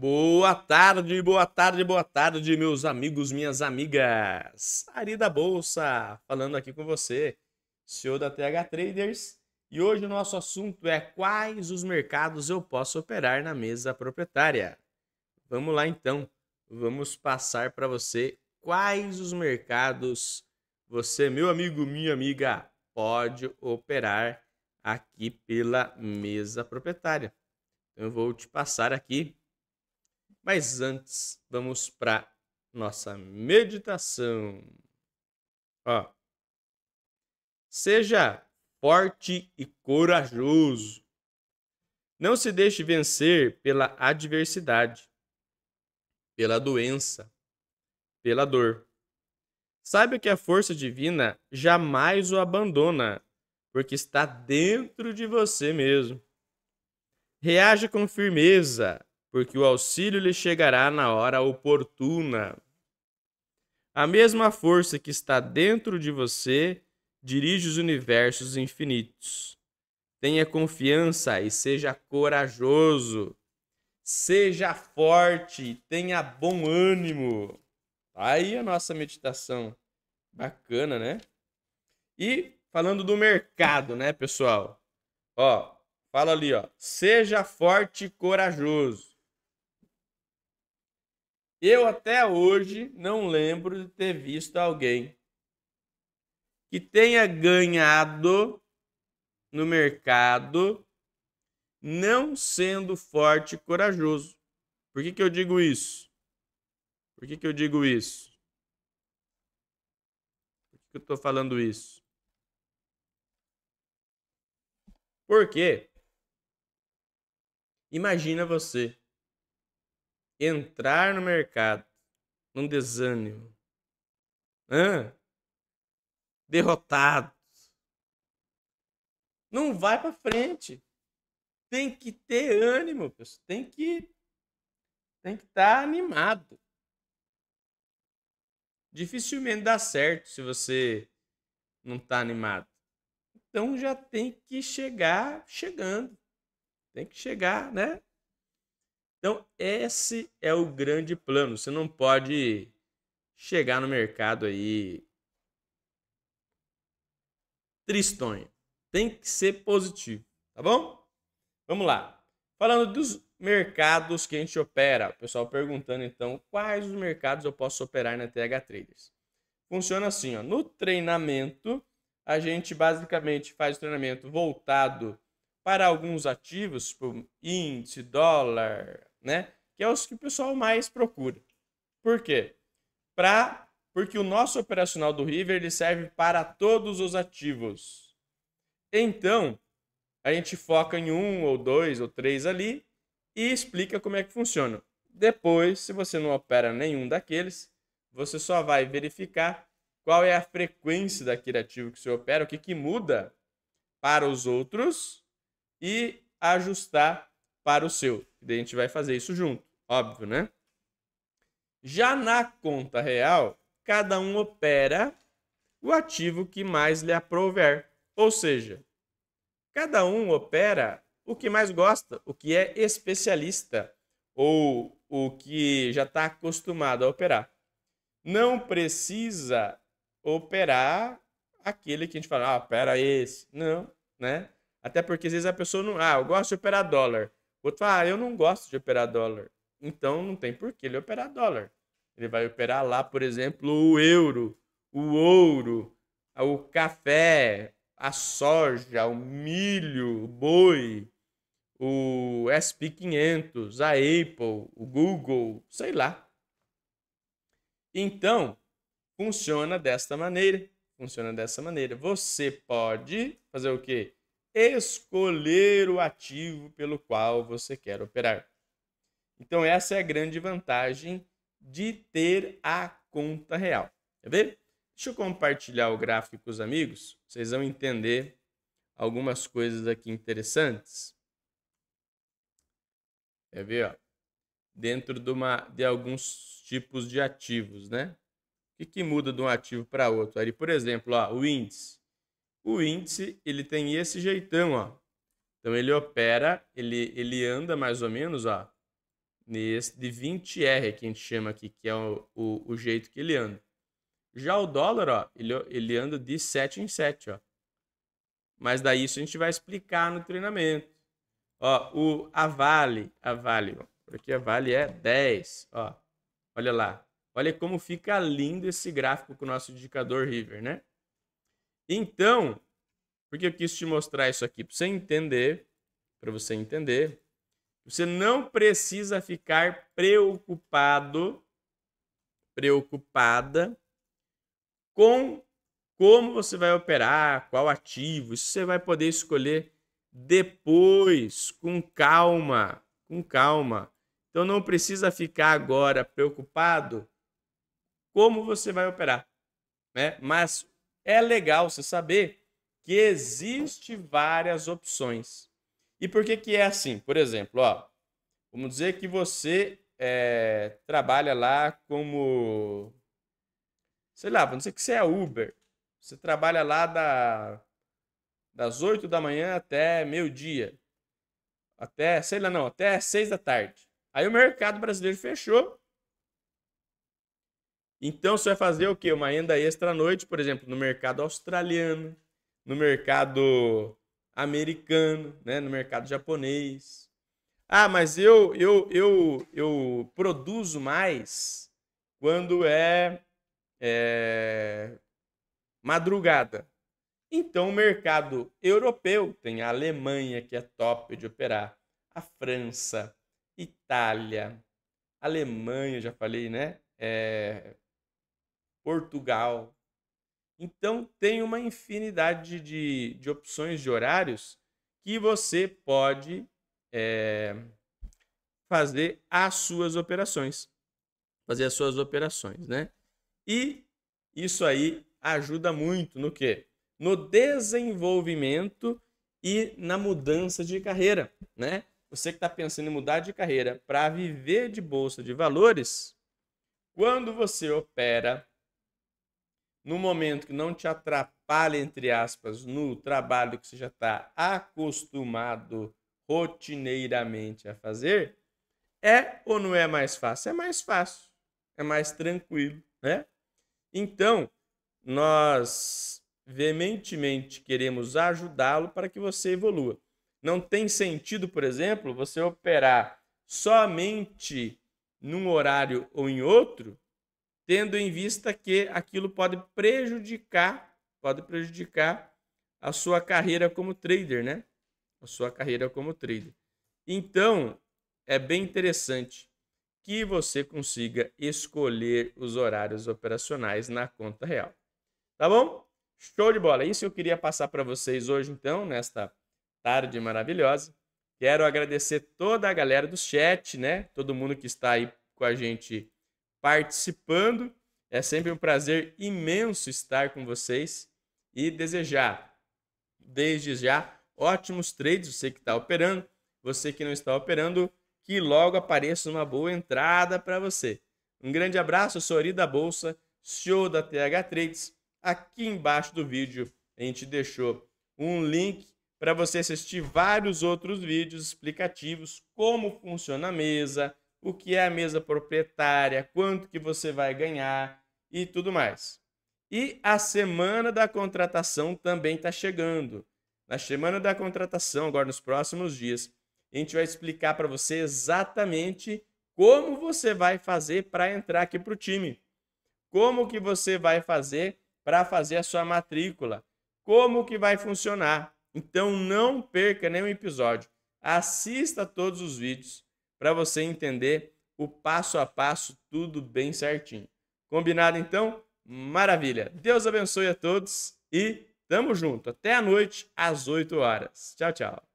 Boa tarde, boa tarde, boa tarde, meus amigos, minhas amigas. Ari da Bolsa, falando aqui com você, CEO da TH Traders. E hoje o nosso assunto é quais os mercados eu posso operar na mesa proprietária. Vamos lá então, vamos passar para você quais os mercados você, meu amigo, minha amiga, pode operar aqui pela mesa proprietária. Então, eu vou te passar aqui mas antes, vamos para nossa meditação. Ó. Seja forte e corajoso. Não se deixe vencer pela adversidade, pela doença, pela dor. Saiba que a força divina jamais o abandona, porque está dentro de você mesmo. Reaja com firmeza, porque o auxílio lhe chegará na hora oportuna. A mesma força que está dentro de você dirige os universos infinitos. Tenha confiança e seja corajoso. Seja forte, tenha bom ânimo. Aí a nossa meditação. Bacana, né? E falando do mercado, né, pessoal? Ó, fala ali, ó. Seja forte e corajoso. Eu até hoje não lembro de ter visto alguém que tenha ganhado no mercado não sendo forte e corajoso. Por que, que eu digo isso? Por que, que eu digo isso? Por que, que eu estou falando isso? Porque imagina você entrar no mercado num desânimo, Hã? derrotado, não vai para frente. Tem que ter ânimo, pessoal. Tem que tem que estar tá animado. Dificilmente dá certo se você não está animado. Então já tem que chegar chegando. Tem que chegar, né? Então, esse é o grande plano. Você não pode chegar no mercado aí tristonho. Tem que ser positivo, tá bom? Vamos lá. Falando dos mercados que a gente opera, o pessoal perguntando então quais os mercados eu posso operar na TH Traders. Funciona assim, ó. No treinamento, a gente basicamente faz o treinamento voltado para alguns ativos, tipo índice, dólar, né? Que é os que o pessoal mais procura. Por quê? Pra, porque o nosso operacional do River ele serve para todos os ativos. Então, a gente foca em um ou dois ou três ali e explica como é que funciona. Depois, se você não opera nenhum daqueles, você só vai verificar qual é a frequência daquele ativo que você opera, o que, que muda para os outros e ajustar para o seu. Daí a gente vai fazer isso junto, óbvio, né? Já na conta real, cada um opera o ativo que mais lhe aprouver. Ou seja, cada um opera o que mais gosta, o que é especialista ou o que já está acostumado a operar. Não precisa operar aquele que a gente fala, ah, opera esse. Não, né? Até porque às vezes a pessoa não, ah, eu gosto de operar dólar. Outro fala, ah, eu não gosto de operar dólar. Então não tem por que ele operar dólar. Ele vai operar lá, por exemplo, o euro, o ouro, o café, a soja, o milho, o boi, o SP500, a Apple, o Google, sei lá. Então, funciona desta maneira. Funciona dessa maneira. Você pode fazer o quê? Escolher o ativo pelo qual você quer operar. Então, essa é a grande vantagem de ter a conta real. Quer ver? Deixa eu compartilhar o gráfico com os amigos, vocês vão entender algumas coisas aqui interessantes. Quer ver? Ó? Dentro de, uma, de alguns tipos de ativos, né? O que, que muda de um ativo para outro? Ali, por exemplo, ó, o índice. O índice, ele tem esse jeitão, ó. Então ele opera, ele, ele anda mais ou menos, ó, nesse de 20R que a gente chama aqui, que é o, o, o jeito que ele anda. Já o dólar, ó, ele, ele anda de 7 em 7, ó. Mas daí isso a gente vai explicar no treinamento. Ó, o, a Vale, a Vale, ó, por aqui a Vale é 10, ó. Olha lá. Olha como fica lindo esse gráfico com o nosso indicador River, né? Então, por que eu quis te mostrar isso aqui? Para você entender, para você entender, você não precisa ficar preocupado, preocupada com como você vai operar, qual ativo. Isso você vai poder escolher depois, com calma, com calma. Então não precisa ficar agora preocupado como você vai operar, né? Mas é legal você saber que existe várias opções. E por que que é assim? Por exemplo, ó, vamos dizer que você é, trabalha lá como, sei lá, vamos dizer que você é Uber. Você trabalha lá da, das 8 da manhã até meio-dia. Até, sei lá, não, até 6 da tarde. Aí o mercado brasileiro fechou. Então você vai fazer o quê? Uma renda extra à noite, por exemplo, no mercado australiano, no mercado americano, né? no mercado japonês. Ah, mas eu, eu, eu, eu produzo mais quando é, é madrugada. Então, o mercado europeu tem a Alemanha, que é top de operar, a França, Itália, Alemanha, já falei, né? É... Portugal. Então, tem uma infinidade de, de opções de horários que você pode é... fazer as suas operações. Fazer as suas operações, né? E isso aí ajuda muito no que? no desenvolvimento e na mudança de carreira, né? Você que está pensando em mudar de carreira para viver de bolsa de valores, quando você opera no momento que não te atrapalha, entre aspas, no trabalho que você já está acostumado rotineiramente a fazer, é ou não é mais fácil? É mais fácil, é mais tranquilo, né? Então, nós veementemente queremos ajudá-lo para que você evolua. Não tem sentido, por exemplo, você operar somente num horário ou em outro, tendo em vista que aquilo pode prejudicar, pode prejudicar a sua carreira como trader, né? A sua carreira como trader. Então, é bem interessante que você consiga escolher os horários operacionais na conta real. Tá bom? Show de bola. Isso eu queria passar para vocês hoje, então, nesta tarde maravilhosa. Quero agradecer toda a galera do chat, né? Todo mundo que está aí com a gente participando. É sempre um prazer imenso estar com vocês e desejar, desde já, ótimos trades. Você que está operando, você que não está operando, que logo apareça uma boa entrada para você. Um grande abraço, eu sou Ari da Bolsa, show da TH Trades Aqui embaixo do vídeo a gente deixou um link para você assistir vários outros vídeos explicativos como funciona a mesa, o que é a mesa proprietária, quanto que você vai ganhar e tudo mais. E a semana da contratação também está chegando. Na semana da contratação, agora nos próximos dias, a gente vai explicar para você exatamente como você vai fazer para entrar aqui para o time. Como que você vai fazer para fazer a sua matrícula. Como que vai funcionar? Então não perca nenhum episódio. Assista todos os vídeos para você entender o passo a passo, tudo bem certinho. Combinado então? Maravilha. Deus abençoe a todos e tamo junto. Até a noite às 8 horas. Tchau, tchau.